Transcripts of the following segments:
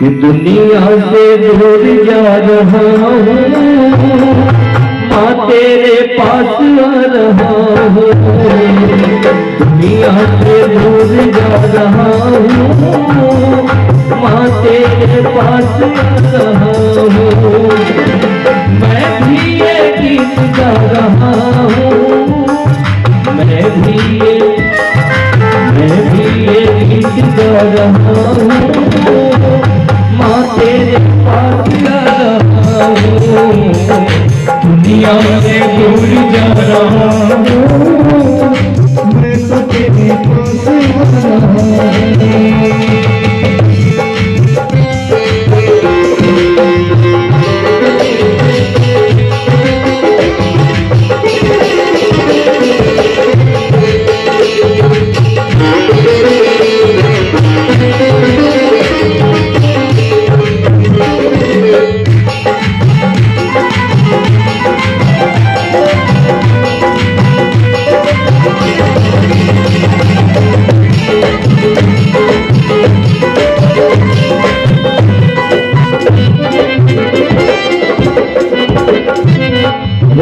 कि दुनिया से दूर जा रहा हूँ। माँ तेरे पास आ रहा हूँ। दुनिया से दूर जा रहा हूँ। माँ तेरे पास आ रहा हूँ। मैं भी ये गीत गा रहा हूँ। मैं भी ये, मैं भी ये गीत गा रहा हूँ। तेरे पास दुनिया से दूर जा रहा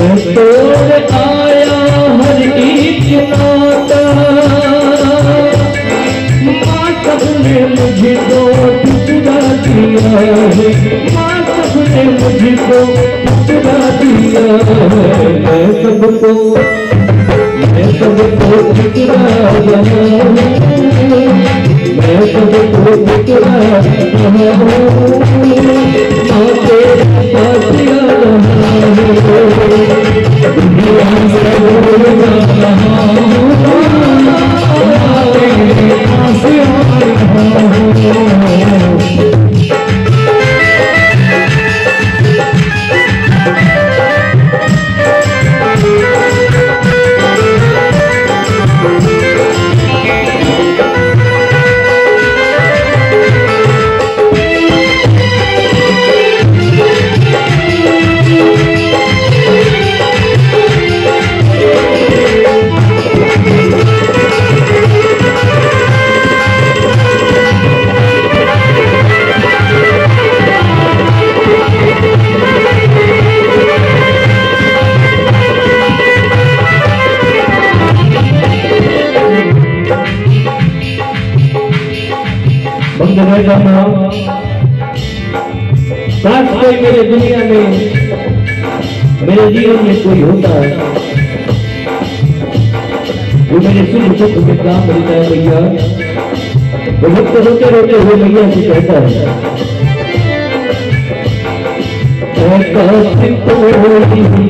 मैं तोड़ आया हर एक नाता माँ सबने मुझको टुकड़ा दिया माँ सबने मुझको टुकड़ा दिया मैं टुकड़ा रहा हूँ। माँ तेरे पास आ रहा हूँ। दुनिया से दूर बंद है जाना काश कोई मेरे दुनिया में मेरे जीवन में कोई होता है। वो मेरे सुख दुख काम मिलता है भैया। वो भक्त रोते रोते हुए भैया से कहता है। कोई मेरा लिए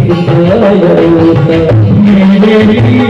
हिदाया होता। मेरे लिए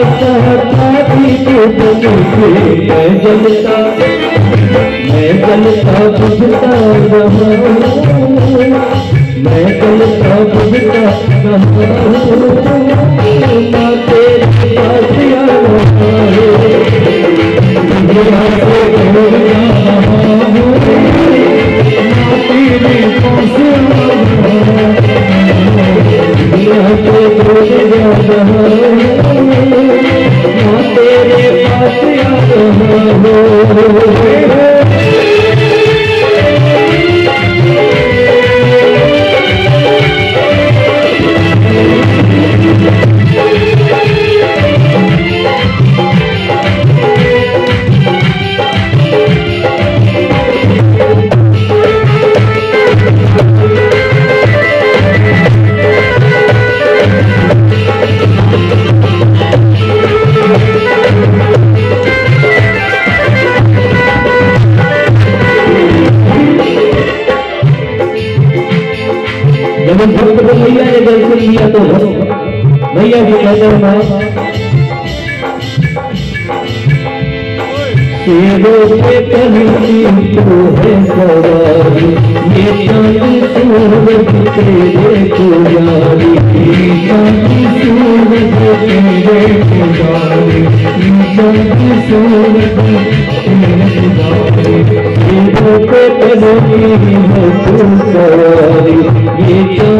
लिए कोई हिदाया होता काश कोई मेरा भी तो तो के मैं जलता मैं जलता बुझता मैं जलता बुझता amor तो भैया जी कहते हैं? ये